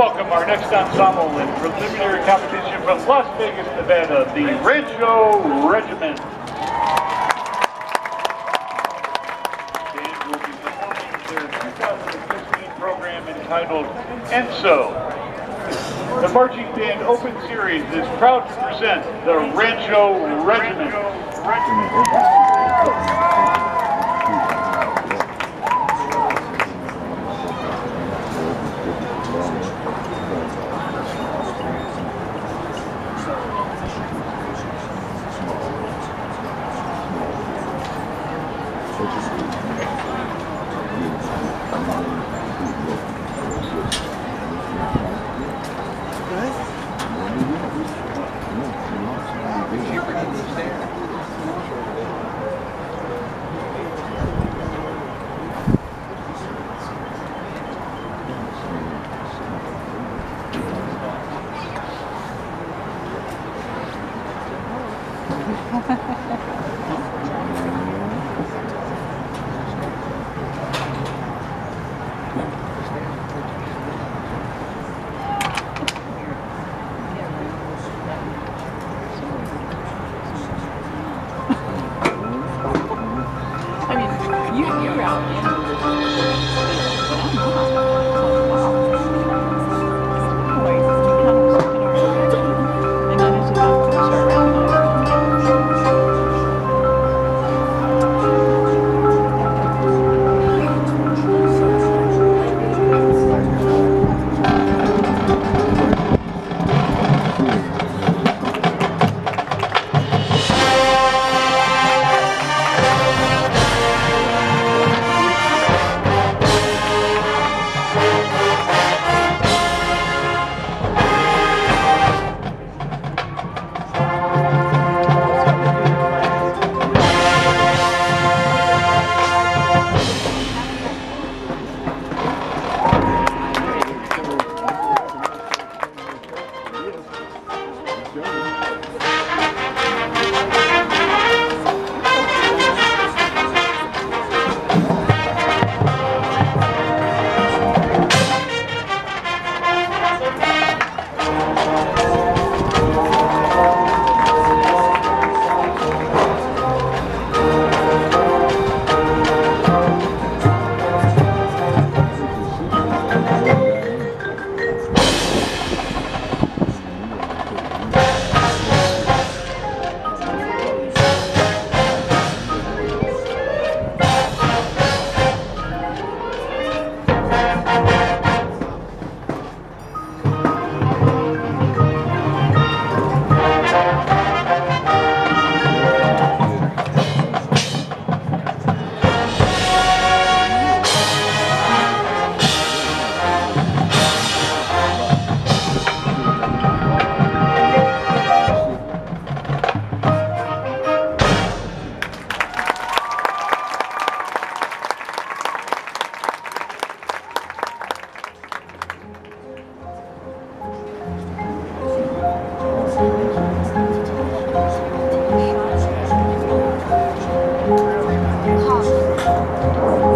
welcome our next ensemble in preliminary competition from Las Vegas, Nevada, the Rancho Regiment. Band will be performing their 2016 program entitled Enso. The Marching Band Open Series is proud to present the Rancho Regiment. which is Let's go. Música